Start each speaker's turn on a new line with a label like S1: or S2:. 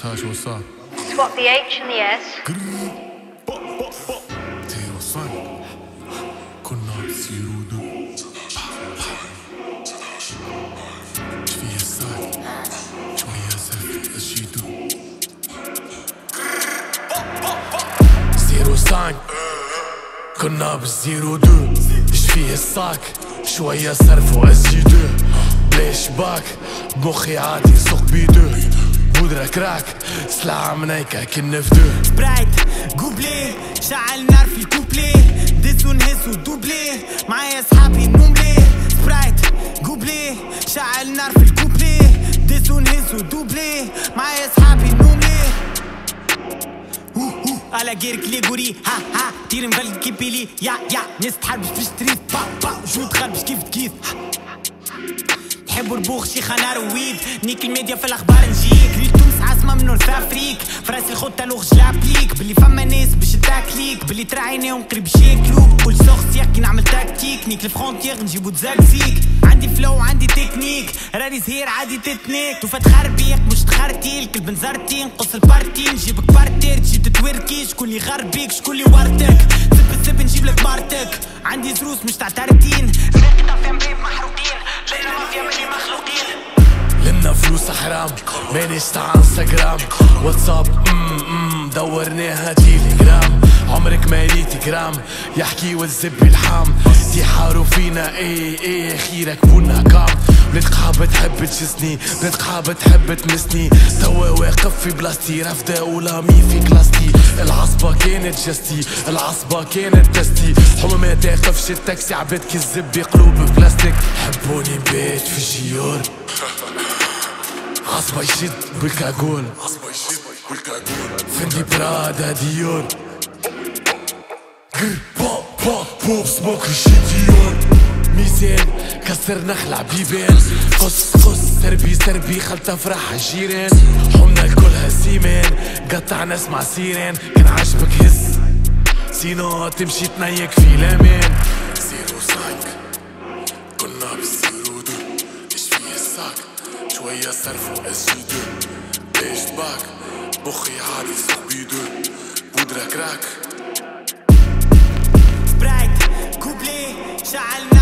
S1: حسها شو صار
S2: Swap the H and the S.
S1: زيرو كنا سانك بالزيرو دو اش فيه الصاك شوية صرف وأزيدو ليش باك؟ مخي عادي سوق بيدو. بودرة كراك. سلعة منيكة كنا فدو
S3: سبرايت جوبلي شعل نار في الكوبلي ديس ونهس ودوبلي معايا أصحابي نوملي سبرايت جوبلي شعل نار في الكوبلي ديس ونهس ودوبلي معايا أصحابي نوملي على غيرك ليغوري ها ها. طير مبلد كيبيلي يا يا. ناس تحارب باش تشتري با با. جو تخربش كيف كيف تحبوا البوخ شيخة نار وويد نيك الميديا في الأخبار نجيك. ريت تونس عاصمة من نور أفريك. فراسي الخطة لغش لابليك بلي فما ناس باش تاكليك. بلي تراعيناهم قريب ياكلوك كل سوخ سياق كي نعمل تكتيك نيك الفرونتيير نجيبو تزاكسيك عندي فلو عندي تكنيك. راني زهير عادي تتنيك. توفا تخربيق مش تخرتي الكلب نزرتي نقص البارتي. نجيبك بارتير. تجي تتوركي. شكون اللي غربيك شكون اللي ورتك سب السب نجيب لك بارتك. عندي زروس مش تاع
S1: فلوس حرام. مانيش تاع انستغرام. واتساب امم دورناها تيليجرام عمرك ما ليت جرام يحكي والزب الحام. يحاروا فينا إيه إيه خيرك بونا كام. بنت قحابة تحب تجسني. بنت قحابة تحب تمسني. توا واقف في بلاستي. رفدة ولامي في كلاستي. العصبة كانت جستي. العصبة كانت تستي حمى ما تاقفش التاكسي. عباد كذب بقلوب بلاستيك. حبوني بيت في الجيور. عصبة يشد بالكاكول. عصبة يشد بالكاكول فندي برادا ديور. با با بوب سموك ديور. ميزان كسر نخلع بيبان قص قص سربي سربي خلطة فرح الجيران حمنا الكل هالسيمان قطع ناس مع سيران كان عجبك هز. سينو تمشي تنيك في الامان شوية صرف واجدو إيش باك؟ بخي عابس بيدو بودرة كراك. سبرايت كوبلي شعلنا.